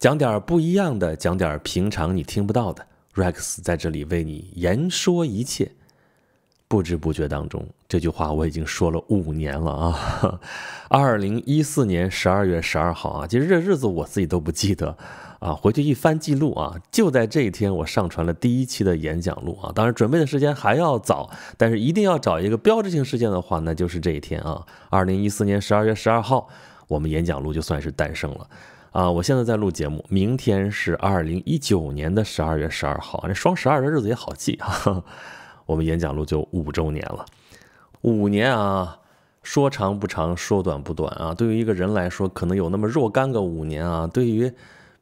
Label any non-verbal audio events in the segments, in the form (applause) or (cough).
讲点不一样的，讲点平常你听不到的。Rex 在这里为你言说一切。不知不觉当中，这句话我已经说了五年了啊！(laughs) 二零一四年十二月十二号啊，其实这日子我自己都不记得啊。回去一翻记录啊，就在这一天，我上传了第一期的演讲录啊。当然，准备的时间还要早，但是一定要找一个标志性事件的话，那就是这一天啊。二零一四年十二月十二号，我们演讲录就算是诞生了啊。我现在在录节目，明天是二零一九年的十二月十二号，这双十二的日子也好记啊。我们演讲录就五周年了，五年啊，说长不长，说短不短啊。对于一个人来说，可能有那么若干个五年啊。对于，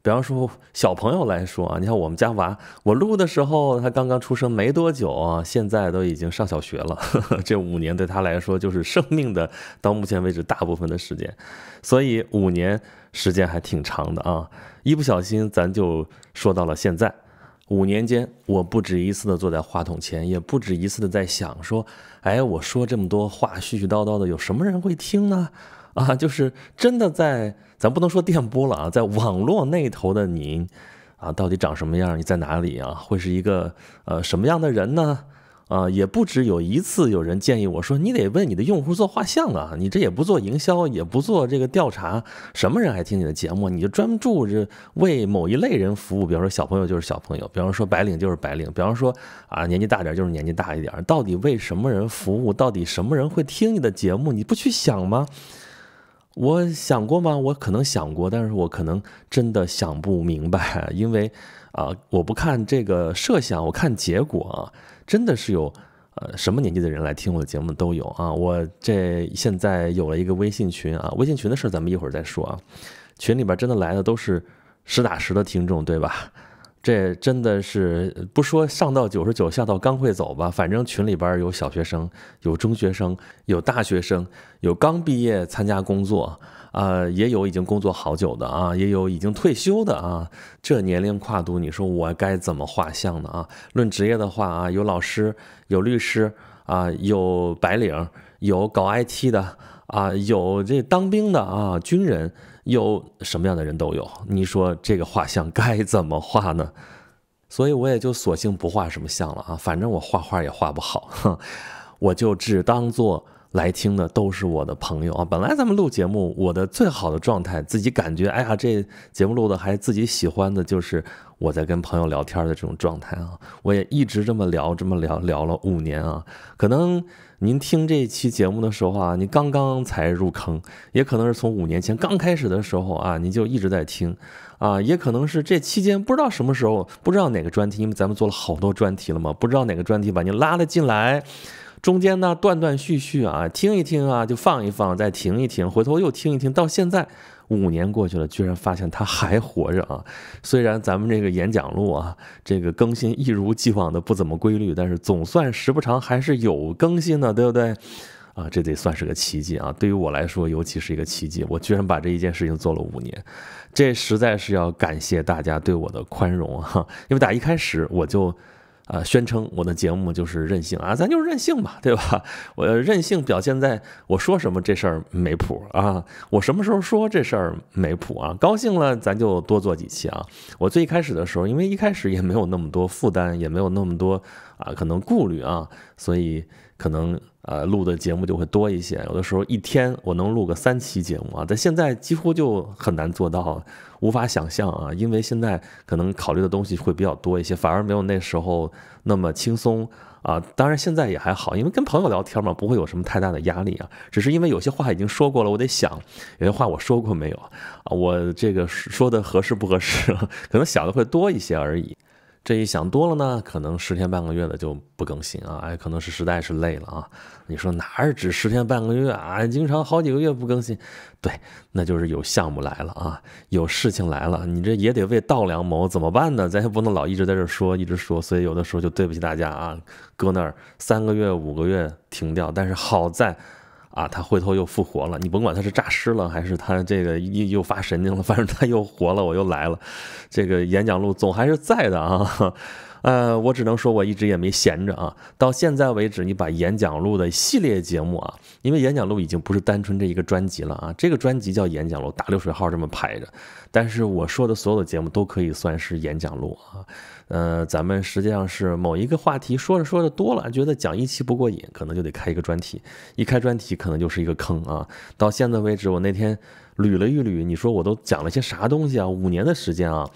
比方说小朋友来说啊，你看我们家娃，我录的时候他刚刚出生没多久啊，现在都已经上小学了。(laughs) 这五年对他来说就是生命的到目前为止大部分的时间，所以五年时间还挺长的啊。一不小心咱就说到了现在。五年间，我不止一次的坐在话筒前，也不止一次的在想说，哎，我说这么多话絮絮叨叨的，有什么人会听呢？啊，就是真的在，咱不能说电波了啊，在网络那头的您，啊，到底长什么样？你在哪里啊？会是一个呃什么样的人呢？啊，也不止有一次有人建议我说，你得为你的用户做画像啊，你这也不做营销，也不做这个调查，什么人爱听你的节目？你就专注着为某一类人服务，比方说小朋友就是小朋友，比方说白领就是白领，比方说啊年纪大点就是年纪大一点，到底为什么人服务？到底什么人会听你的节目？你不去想吗？我想过吗？我可能想过，但是我可能真的想不明白，因为啊，我不看这个设想，我看结果啊。真的是有，呃，什么年纪的人来听我的节目都有啊。我这现在有了一个微信群啊，微信群的事咱们一会儿再说啊。群里边真的来的都是实打实的听众，对吧？这真的是不说上到九十九，下到刚会走吧。反正群里边有小学生，有中学生，有大学生，有刚毕业参加工作。啊，也有已经工作好久的啊，也有已经退休的啊。这年龄跨度，你说我该怎么画像呢啊？论职业的话啊，有老师，有律师啊，有白领，有搞 IT 的啊，有这当兵的啊，军人，有什么样的人都有。你说这个画像该怎么画呢？所以我也就索性不画什么像了啊，反正我画画也画不好，我就只当做。来听的都是我的朋友啊！本来咱们录节目，我的最好的状态，自己感觉，哎呀，这节目录的还自己喜欢的，就是我在跟朋友聊天的这种状态啊！我也一直这么聊，这么聊聊了五年啊！可能您听这期节目的时候啊，你刚刚才入坑，也可能是从五年前刚开始的时候啊，你就一直在听啊，也可能是这期间不知道什么时候，不知道哪个专题，因为咱们做了好多专题了嘛，不知道哪个专题把您拉了进来。中间呢，断断续续啊，听一听啊，就放一放，再停一停，回头又听一听，到现在五年过去了，居然发现他还活着啊！虽然咱们这个演讲录啊，这个更新一如既往的不怎么规律，但是总算时不常还是有更新的，对不对？啊，这得算是个奇迹啊！对于我来说，尤其是一个奇迹，我居然把这一件事情做了五年，这实在是要感谢大家对我的宽容啊！因为打一开始我就。啊，宣称我的节目就是任性啊，咱就是任性吧，对吧？(laughs) 我任性表现在我说什么这事儿没谱啊，我什么时候说这事儿没谱啊？高兴了咱就多做几期啊。我最开始的时候，因为一开始也没有那么多负担，也没有那么多啊可能顾虑啊，所以可能呃录的节目就会多一些。有的时候一天我能录个三期节目啊，但现在几乎就很难做到。无法想象啊，因为现在可能考虑的东西会比较多一些，反而没有那时候那么轻松啊。当然现在也还好，因为跟朋友聊天嘛，不会有什么太大的压力啊。只是因为有些话已经说过了，我得想有些话我说过没有啊？我这个说的合适不合适？(laughs) 可能想的会多一些而已。这一想多了呢，可能十天半个月的就不更新啊，哎，可能是实在是累了啊。你说哪儿只十天半个月啊？经常好几个月不更新，对，那就是有项目来了啊，有事情来了，你这也得为稻粱谋，怎么办呢？咱也不能老一直在这说，一直说，所以有的时候就对不起大家啊，搁那儿三个月、五个月停掉，但是好在。啊，他回头又复活了，你甭管他是诈尸了，还是他这个又又发神经了，反正他又活了，我又来了，这个演讲录总还是在的啊。呃，我只能说我一直也没闲着啊。到现在为止，你把演讲录的系列节目啊，因为演讲录已经不是单纯这一个专辑了啊，这个专辑叫演讲录，大流水号这么排着。但是我说的所有的节目都可以算是演讲录啊。呃，咱们实际上是某一个话题说着说着多了，觉得讲一期不过瘾，可能就得开一个专题。一开专题，可能就是一个坑啊。到现在为止，我那天捋了一捋，你说我都讲了些啥东西啊？五年的时间啊。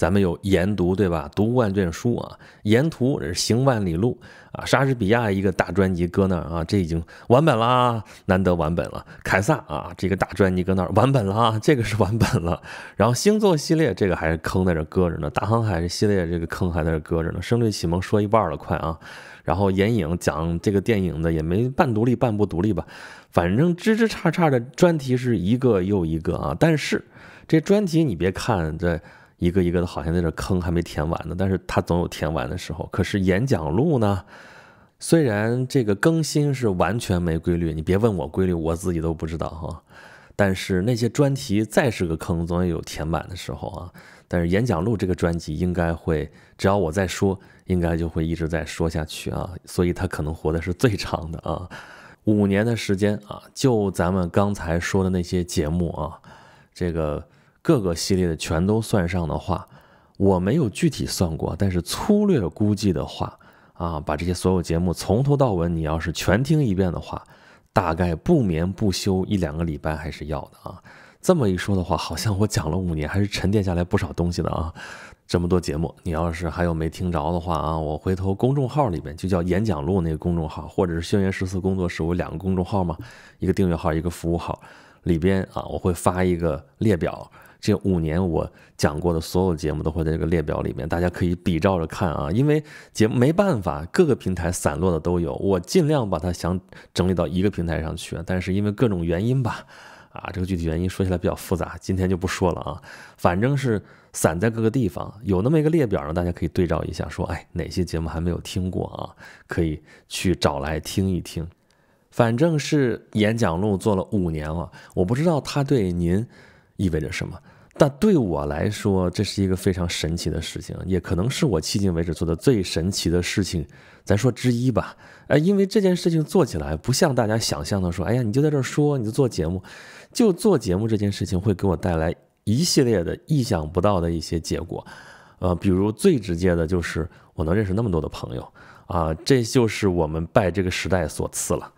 咱们有研读对吧？读万卷书啊，沿途行万里路啊。莎士比亚一个大专辑搁那儿啊，这已经完本啦，难得完本了。凯撒啊，这个大专辑搁那儿完本了啊，这个是完本了。然后星座系列这个还是坑在这搁着呢，大航海系列这个坑还在这搁着呢。声律启蒙说一半了，快啊！然后眼影讲这个电影的也没半独立半不独立吧，反正枝枝杈杈的专题是一个又一个啊。但是这专题你别看这。一个一个的，好像在这坑还没填完呢，但是它总有填完的时候。可是演讲录呢，虽然这个更新是完全没规律，你别问我规律，我自己都不知道哈。但是那些专题再是个坑，总也有填满的时候啊。但是演讲录这个专辑应该会，只要我在说，应该就会一直在说下去啊。所以它可能活的是最长的啊，五年的时间啊，就咱们刚才说的那些节目啊，这个。各个系列的全都算上的话，我没有具体算过，但是粗略估计的话，啊，把这些所有节目从头到尾，你要是全听一遍的话，大概不眠不休一两个礼拜还是要的啊。这么一说的话，好像我讲了五年，还是沉淀下来不少东西的啊。这么多节目，你要是还有没听着的话啊，我回头公众号里边就叫演讲录那个公众号，或者是轩辕十四工作室，我两个公众号嘛，一个订阅号，一个服务号，里边啊，我会发一个列表。这五年我讲过的所有节目都会在这个列表里面，大家可以比照着看啊。因为节目没办法，各个平台散落的都有，我尽量把它想整理到一个平台上去。但是因为各种原因吧，啊，这个具体原因说起来比较复杂，今天就不说了啊。反正是散在各个地方，有那么一个列表呢，大家可以对照一下，说哎哪些节目还没有听过啊，可以去找来听一听。反正是演讲录做了五年了，我不知道它对您意味着什么。但对我来说，这是一个非常神奇的事情，也可能是我迄今为止做的最神奇的事情，咱说之一吧。呃，因为这件事情做起来不像大家想象的说，哎呀，你就在这儿说，你就做节目，就做节目这件事情会给我带来一系列的意想不到的一些结果。呃，比如最直接的就是我能认识那么多的朋友啊，这就是我们拜这个时代所赐了。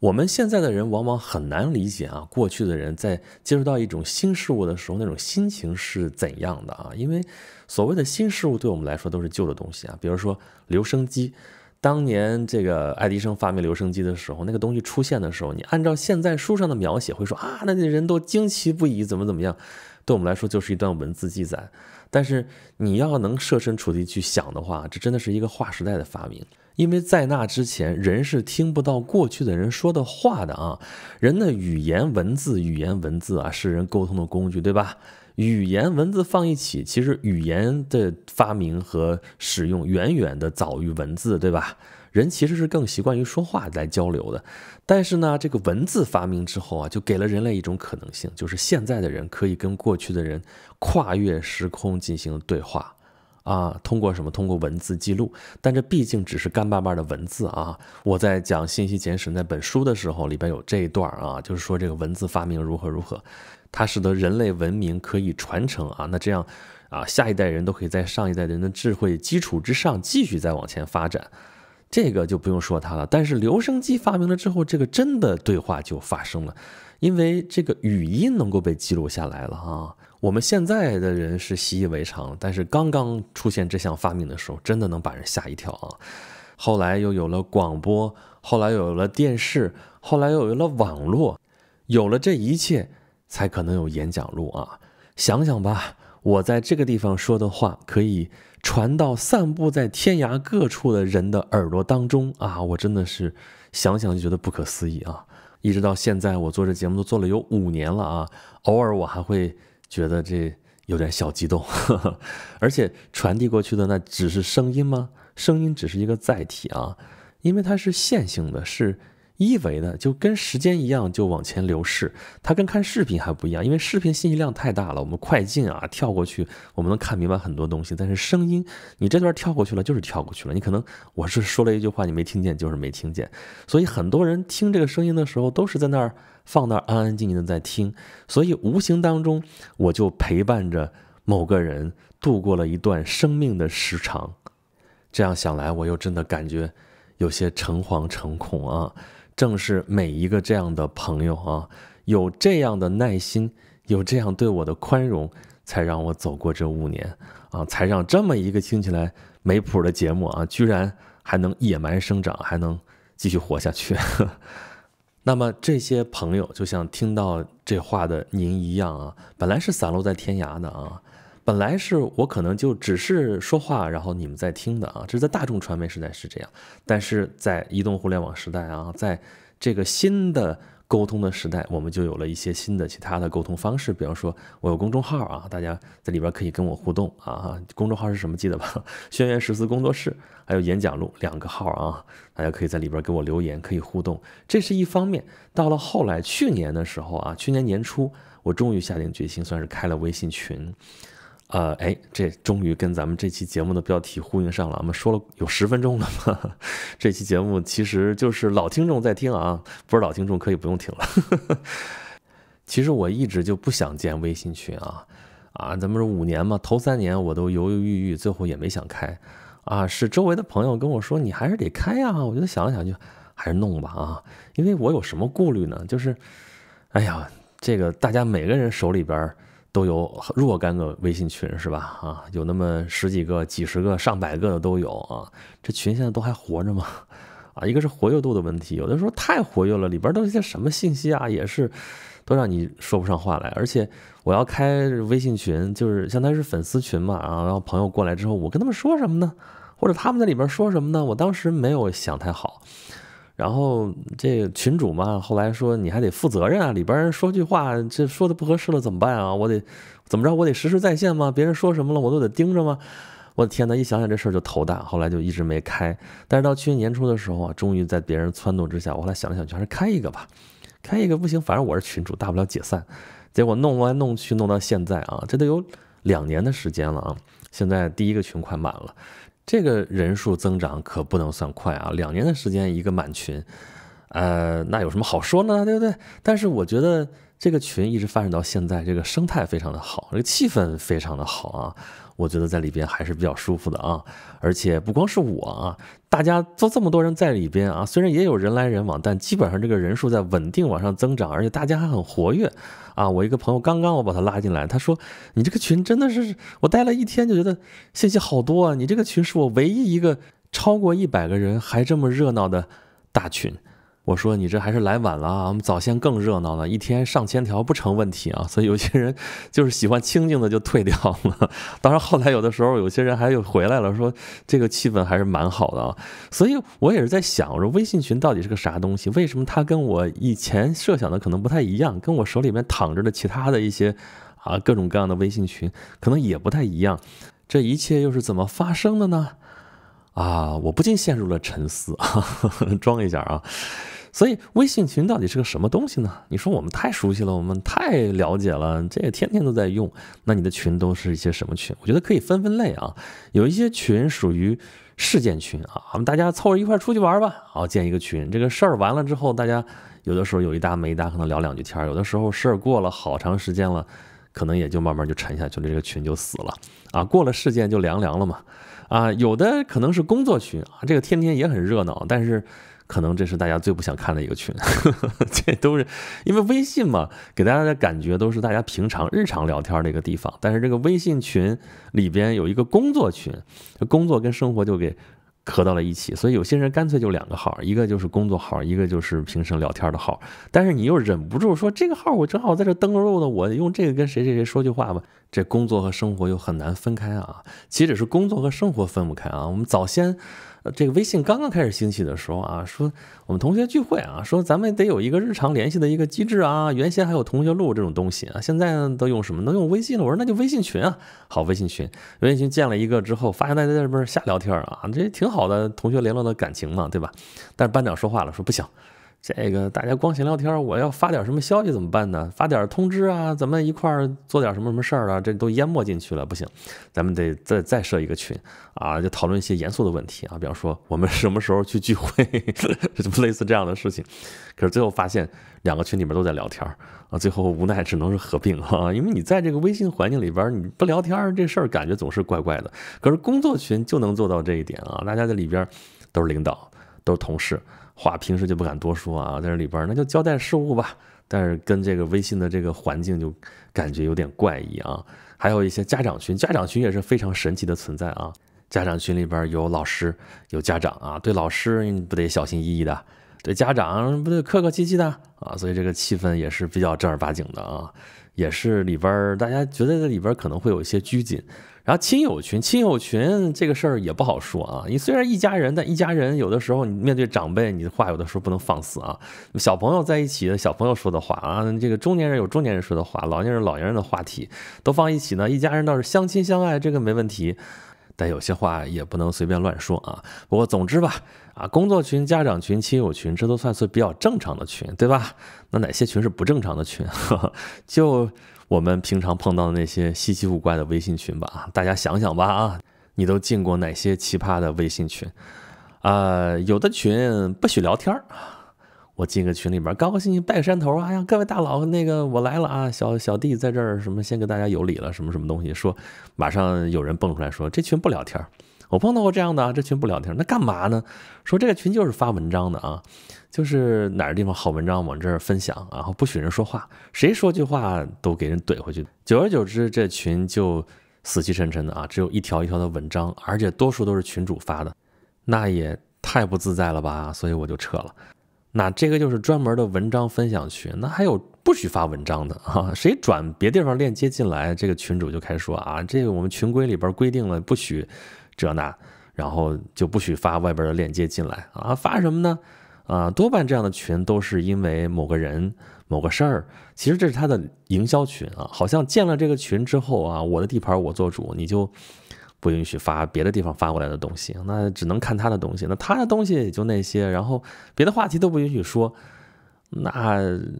我们现在的人往往很难理解啊，过去的人在接触到一种新事物的时候，那种心情是怎样的啊？因为所谓的新事物对我们来说都是旧的东西啊。比如说留声机，当年这个爱迪生发明留声机的时候，那个东西出现的时候，你按照现在书上的描写会说啊，那人都惊奇不已，怎么怎么样？对我们来说就是一段文字记载。但是你要能设身处地去想的话，这真的是一个划时代的发明。因为在那之前，人是听不到过去的人说的话的啊。人的语言文字，语言文字啊，是人沟通的工具，对吧？语言文字放一起，其实语言的发明和使用远远的早于文字，对吧？人其实是更习惯于说话来交流的。但是呢，这个文字发明之后啊，就给了人类一种可能性，就是现在的人可以跟过去的人跨越时空进行对话。啊，通过什么？通过文字记录，但这毕竟只是干巴巴的文字啊！我在讲《信息简史》那本书的时候，里边有这一段啊，就是说这个文字发明如何如何，它使得人类文明可以传承啊。那这样啊，下一代人都可以在上一代人的智慧基础之上继续再往前发展，这个就不用说它了。但是留声机发明了之后，这个真的对话就发生了，因为这个语音能够被记录下来了啊。我们现在的人是习以为常，但是刚刚出现这项发明的时候，真的能把人吓一跳啊！后来又有了广播，后来又有了电视，后来又有了网络，有了这一切，才可能有演讲录啊！想想吧，我在这个地方说的话，可以传到散布在天涯各处的人的耳朵当中啊！我真的是想想就觉得不可思议啊！一直到现在，我做这节目都做了有五年了啊！偶尔我还会。觉得这有点小激动，(laughs) 而且传递过去的那只是声音吗？声音只是一个载体啊，因为它是线性的，是一维的，就跟时间一样就往前流逝。它跟看视频还不一样，因为视频信息量太大了，我们快进啊跳过去，我们能看明白很多东西。但是声音，你这段跳过去了就是跳过去了，你可能我是说了一句话你没听见，就是没听见。所以很多人听这个声音的时候都是在那儿放那儿安安静静的在听，所以无形当中我就陪伴着某个人度过了一段生命的时长。这样想来，我又真的感觉有些诚惶诚恐啊。正是每一个这样的朋友啊，有这样的耐心，有这样对我的宽容，才让我走过这五年啊，才让这么一个听起来没谱的节目啊，居然还能野蛮生长，还能继续活下去。那么这些朋友就像听到这话的您一样啊，本来是散落在天涯的啊。本来是我可能就只是说话，然后你们在听的啊，这是在大众传媒时代是这样，但是在移动互联网时代啊，在这个新的沟通的时代，我们就有了一些新的其他的沟通方式，比方说我有公众号啊，大家在里边可以跟我互动啊，公众号是什么记得吧？(laughs) 轩辕十四工作室，还有演讲录两个号啊，大家可以在里边给我留言，可以互动，这是一方面。到了后来去年的时候啊，去年年初，我终于下定决心，算是开了微信群。呃，哎，这终于跟咱们这期节目的标题呼应上了。我们说了有十分钟了嘛？(laughs) 这期节目其实就是老听众在听啊，不是老听众可以不用听了。(laughs) 其实我一直就不想建微信群啊，啊，咱们说五年嘛，头三年我都犹犹豫豫，最后也没想开。啊，是周围的朋友跟我说，你还是得开呀。我觉得想了想，就还是弄吧啊，因为我有什么顾虑呢？就是，哎呀，这个大家每个人手里边。都有若干个微信群是吧？啊，有那么十几个、几十个、上百个的都有啊。这群现在都还活着吗？(laughs) 啊，一个是活跃度的问题，有的时候太活跃了，里边都是些什么信息啊，也是都让你说不上话来。而且我要开微信群，就是相当于是粉丝群嘛啊，然后朋友过来之后，我跟他们说什么呢？或者他们在里边说什么呢？我当时没有想太好。然后这群主嘛，后来说你还得负责任啊，里边人说句话，这说的不合适了怎么办啊？我得怎么着？我得实时在线吗？别人说什么了，我都得盯着吗？我的天哪！一想想这事儿就头大，后来就一直没开。但是到去年年初的时候啊，终于在别人撺掇之下，我后来想了想，就还是开一个吧。开一个不行，反正我是群主，大不了解散。结果弄来弄去，弄到现在啊，这都有两年的时间了啊。现在第一个群快满了。这个人数增长可不能算快啊！两年的时间一个满群，呃，那有什么好说呢？对不对？但是我觉得这个群一直发展到现在，这个生态非常的好，这个气氛非常的好啊。我觉得在里边还是比较舒服的啊，而且不光是我啊，大家都这么多人在里边啊，虽然也有人来人往，但基本上这个人数在稳定往上增长，而且大家还很活跃啊。我一个朋友刚刚我把他拉进来，他说：“你这个群真的是，我待了一天就觉得信息好多啊，你这个群是我唯一一个超过一百个人还这么热闹的大群。”我说你这还是来晚了啊！我们早先更热闹了，一天上千条不成问题啊。所以有些人就是喜欢清静的就退掉了。当然后来有的时候有些人还又回来了，说这个气氛还是蛮好的啊。所以我也是在想，我说微信群到底是个啥东西？为什么它跟我以前设想的可能不太一样？跟我手里面躺着的其他的一些啊各种各样的微信群可能也不太一样。这一切又是怎么发生的呢？啊，我不禁陷入了沉思啊，(laughs) 装一下啊。所以微信群到底是个什么东西呢？你说我们太熟悉了，我们太了解了，这也天天都在用。那你的群都是一些什么群？我觉得可以分分类啊。有一些群属于事件群啊，我们大家凑着一块出去玩吧，好建一个群。这个事儿完了之后，大家有的时候有一搭没一搭，可能聊两句天儿；有的时候事儿过了好长时间了，可能也就慢慢就沉下去了，这个群就死了啊。过了事件就凉凉了嘛啊。有的可能是工作群啊，这个天天也很热闹，但是。可能这是大家最不想看的一个群，(laughs) 这都是因为微信嘛，给大家的感觉都是大家平常日常聊天的一个地方。但是这个微信群里边有一个工作群，工作跟生活就给合到了一起，所以有些人干脆就两个号，一个就是工作号，一个就是平时聊天的号。但是你又忍不住说这个号我正好在这登录的，我用这个跟谁谁谁说句话吧。这工作和生活又很难分开啊，其实是工作和生活分不开啊。我们早先。这个微信刚刚开始兴起的时候啊，说我们同学聚会啊，说咱们得有一个日常联系的一个机制啊。原先还有同学录这种东西啊，现在都用什么？能用微信了。我说那就微信群啊，好，微信群，微信群建了一个之后，发现大家在这边瞎聊天啊，这挺好的，同学联络的感情嘛，对吧？但是班长说话了，说不行，这个大家光闲聊天，我要发点什么消息怎么办呢？发点通知啊，咱们一块儿做点什么什么事儿啊？这都淹没进去了，不行，咱们得再再设一个群啊，就讨论一些严肃的问题啊，比方说我们 (laughs) 什么时候去聚会，(laughs) 什么类似这样的事情。可是最后发现两个群里面都在聊天啊，最后无奈只能是合并啊，因为你在这个微信环境里边你不聊天，这事儿感觉总是怪怪的。可是工作群就能做到这一点啊，大家在里边都是领导，都是同事。话平时就不敢多说啊，在这里边那就交代事务吧。但是跟这个微信的这个环境就感觉有点怪异啊。还有一些家长群，家长群也是非常神奇的存在啊。家长群里边有老师，有家长啊，对老师不得小心翼翼的，对家长不得客客气气的啊。所以这个气氛也是比较正儿八经的啊，也是里边大家觉得这里边可能会有一些拘谨。然后亲友群，亲友群这个事儿也不好说啊。你虽然一家人，但一家人有的时候你面对长辈，你的话有的时候不能放肆啊。小朋友在一起，小朋友说的话啊，这个中年人有中年人说的话，老年人老年人的话题都放一起呢。一家人倒是相亲相爱，这个没问题。但有些话也不能随便乱说啊。不过总之吧，啊，工作群、家长群、亲友群，这都算是比较正常的群，对吧？那哪些群是不正常的群？(laughs) 就。我们平常碰到的那些稀奇古怪的微信群吧，大家想想吧啊，你都进过哪些奇葩的微信群？啊，有的群不许聊天儿，我进个群里边，高高兴兴拜个山头，哎呀，各位大佬，那个我来了啊，小小弟在这儿，什么先跟大家有礼了，什么什么东西，说马上有人蹦出来说这群不聊天儿。我碰到过这样的啊，这群不聊天，那干嘛呢？说这个群就是发文章的啊，就是哪儿地方好文章往这儿分享，然后不许人说话，谁说句话都给人怼回去。久而久之，这群就死气沉沉的啊，只有一条一条的文章，而且多数都是群主发的，那也太不自在了吧？所以我就撤了。那这个就是专门的文章分享群，那还有不许发文章的啊？谁转别地方链接进来，这个群主就开始说啊，这个我们群规里边规定了不许。这那，然后就不许发外边的链接进来啊！发什么呢？啊，多半这样的群都是因为某个人、某个事儿，其实这是他的营销群啊。好像建了这个群之后啊，我的地盘我做主，你就不允许发别的地方发过来的东西，那只能看他的东西。那他的东西也就那些，然后别的话题都不允许说，那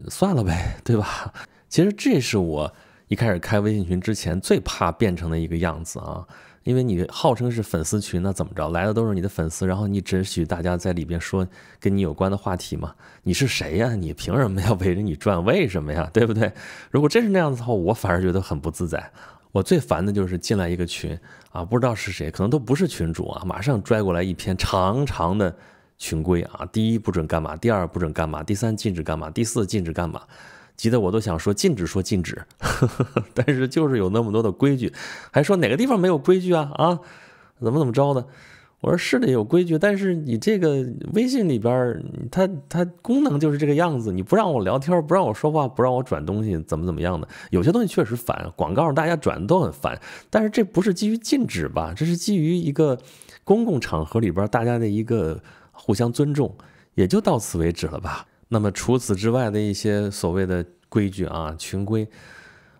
算了呗，(laughs) 对吧？其实这是我一开始开微信群之前最怕变成的一个样子啊。因为你号称是粉丝群，那怎么着来的都是你的粉丝，然后你只许大家在里边说跟你有关的话题嘛？你是谁呀？你凭什么要围着你转？为什么呀？对不对？如果真是那样子的话，我反而觉得很不自在。我最烦的就是进来一个群啊，不知道是谁，可能都不是群主啊，马上拽过来一篇长长的群规啊，第一不准干嘛，第二不准干嘛，第三禁止干嘛，第四禁止干嘛。急得我都想说禁止说禁止，(laughs) 但是就是有那么多的规矩，还说哪个地方没有规矩啊啊？怎么怎么着的？我说是的有规矩，但是你这个微信里边，它它功能就是这个样子，你不让我聊天，不让我说话，不让我转东西，怎么怎么样的？有些东西确实烦，广告大家转的都很烦，但是这不是基于禁止吧？这是基于一个公共场合里边大家的一个互相尊重，也就到此为止了吧。那么除此之外的一些所谓的规矩啊、群规，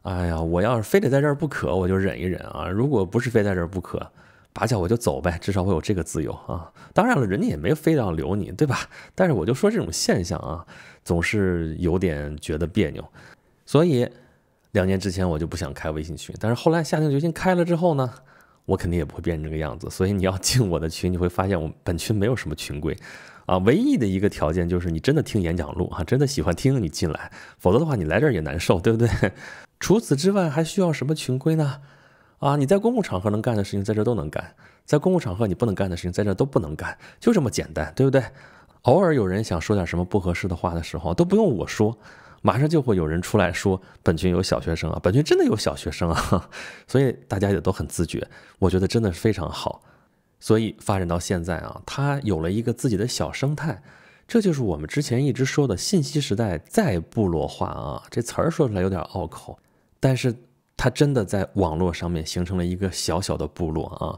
哎呀，我要是非得在这儿不可，我就忍一忍啊。如果不是非在这儿不可，拔脚我就走呗，至少我有这个自由啊。当然了，人家也没非要留你，对吧？但是我就说这种现象啊，总是有点觉得别扭。所以两年之前我就不想开微信群，但是后来下定决心开了之后呢，我肯定也不会变成这个样子。所以你要进我的群，你会发现我本群没有什么群规。啊，唯一的一个条件就是你真的听演讲录啊，真的喜欢听你进来，否则的话你来这儿也难受，对不对？(laughs) 除此之外还需要什么群规呢？啊，你在公共场合能干的事情在这都能干，在公共场合你不能干的事情在这都不能干，就这么简单，对不对？偶尔有人想说点什么不合适的话的时候，都不用我说，马上就会有人出来说本群有小学生啊，本群真的有小学生啊，(laughs) 所以大家也都很自觉，我觉得真的是非常好。所以发展到现在啊，它有了一个自己的小生态，这就是我们之前一直说的信息时代再部落化啊。这词儿说出来有点拗口，但是它真的在网络上面形成了一个小小的部落啊。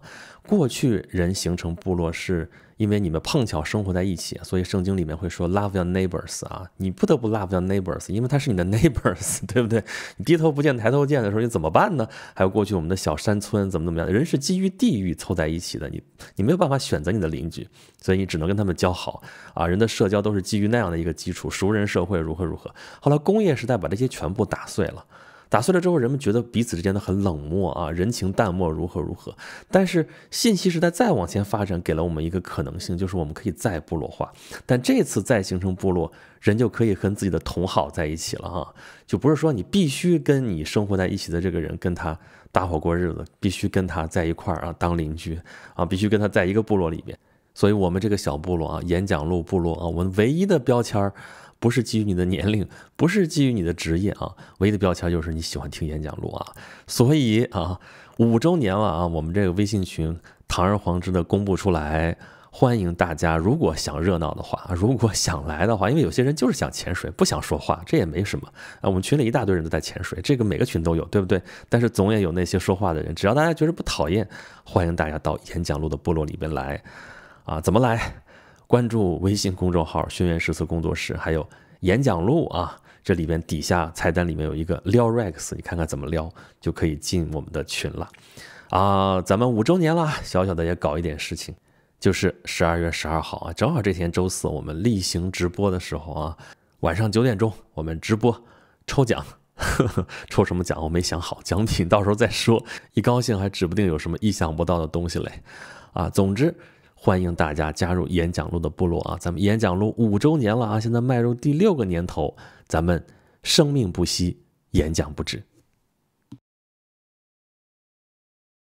过去人形成部落是因为你们碰巧生活在一起，所以圣经里面会说 love your neighbors 啊，你不得不 love your neighbors，因为他是你的 neighbors，(laughs) 对不对？你低头不见抬头见的时候，你怎么办呢？还有过去我们的小山村怎么怎么样，人是基于地域凑在一起的，你你没有办法选择你的邻居，所以你只能跟他们交好啊。人的社交都是基于那样的一个基础，熟人社会如何如何。后来工业时代把这些全部打碎了。打碎了之后，人们觉得彼此之间的很冷漠啊，人情淡漠，如何如何。但是信息时代再往前发展，给了我们一个可能性，就是我们可以再部落化。但这次再形成部落，人就可以跟自己的同好在一起了哈，就不是说你必须跟你生活在一起的这个人跟他搭伙过日子，必须跟他在一块儿啊当邻居啊，必须跟他在一个部落里面。所以，我们这个小部落啊，演讲路部落啊，我们唯一的标签儿。不是基于你的年龄，(laughs) 不是基于你的职业啊，唯一的标签就是你喜欢听演讲录啊。所以啊，五周年了啊，我们这个微信群堂而皇之的公布出来，欢迎大家。如果想热闹的话，如果想来的话，因为有些人就是想潜水，不想说话，这也没什么啊。我们群里一大堆人都在潜水，这个每个群都有，对不对？但是总也有那些说话的人，只要大家觉得不讨厌，欢迎大家到演讲录的部落里边来啊。怎么来？关注微信公众号“轩辕诗词工作室”，还有演讲录啊，这里边底下菜单里面有一个撩 Rex，你看看怎么撩，就可以进我们的群了。啊，咱们五周年了，小小的也搞一点事情，就是十二月十二号啊，正好这天周四，我们例行直播的时候啊，晚上九点钟我们直播抽奖，(laughs) 抽什么奖我没想好，奖品到时候再说，一高兴还指不定有什么意想不到的东西嘞。啊，总之。欢迎大家加入演讲录的部落啊！咱们演讲录五周年了啊，现在迈入第六个年头，咱们生命不息，演讲不止。